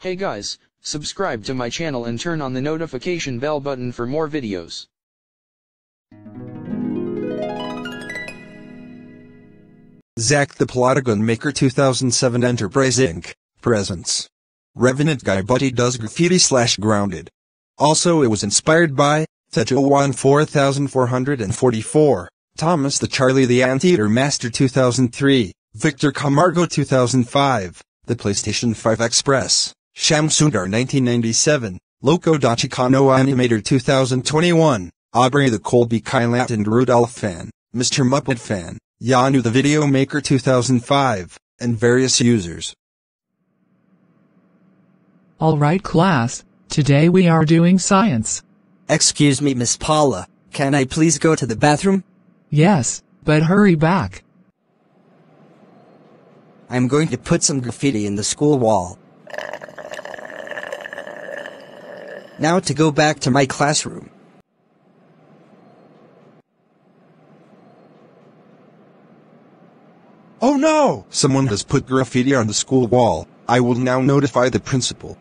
Hey guys, subscribe to my channel and turn on the notification bell button for more videos. Zack the Plotagon Maker 2007 Enterprise Inc. Presents. Revenant Guy Buddy does graffiti slash grounded. Also it was inspired by, Tejo 4444, Thomas the Charlie the Anteater Master 2003, Victor Camargo 2005, The PlayStation 5 Express, Shamsundar 1997, Loco da Chicano Animator 2021, Aubrey the Colbie Caillat and Rudolph fan, Mr. Muppet fan, Yanu the Video Maker 2005, and various users. Alright class, today we are doing science. Excuse me, Miss Paula. Can I please go to the bathroom? Yes, but hurry back. I'm going to put some graffiti in the school wall. Now to go back to my classroom. Oh no! Someone has put graffiti on the school wall. I will now notify the principal.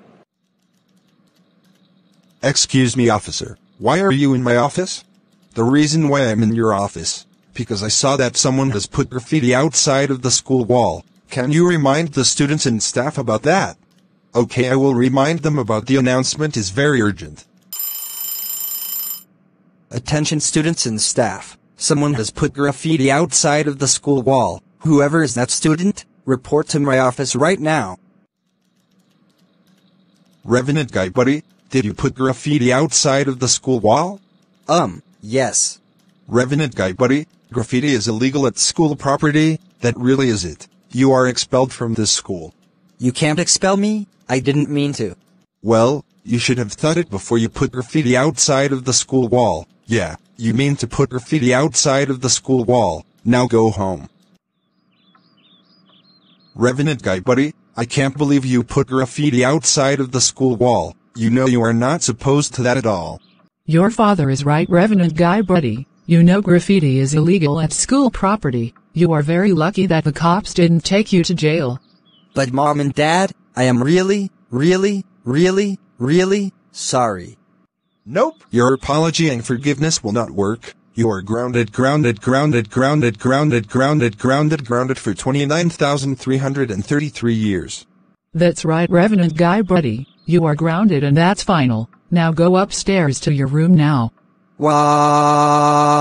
Excuse me, officer. Why are you in my office? The reason why I'm in your office, because I saw that someone has put graffiti outside of the school wall. Can you remind the students and staff about that? Okay, I will remind them about the announcement is very urgent. Attention students and staff. Someone has put graffiti outside of the school wall. Whoever is that student, report to my office right now. Revenant guy buddy, did you put graffiti outside of the school wall? Um, yes. Revenant guy buddy, graffiti is illegal at school property, that really is it. You are expelled from this school. You can't expel me? I didn't mean to. Well, you should have thought it before you put graffiti outside of the school wall. Yeah, you mean to put graffiti outside of the school wall. Now go home. Revenant guy buddy, I can't believe you put graffiti outside of the school wall. You know you are not supposed to that at all. Your father is right Revenant Guy Buddy. You know graffiti is illegal at school property. You are very lucky that the cops didn't take you to jail. But mom and dad, I am really, really, really, really sorry. Nope. Your apology and forgiveness will not work. You are grounded, grounded, grounded, grounded, grounded, grounded, grounded, grounded for 29,333 years. That's right Revenant Guy Buddy. You are grounded and that's final. Now go upstairs to your room now. Wah.